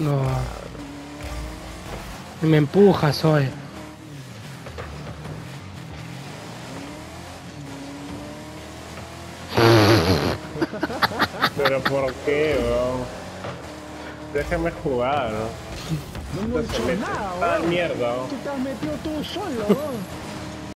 No. Me empujas hoy. Pero ¿por qué, weón? Déjame jugar, ¿no? No hemos Entonces hecho me- nada, ah, mierda, weón. Tú te has metido tú solo, weón.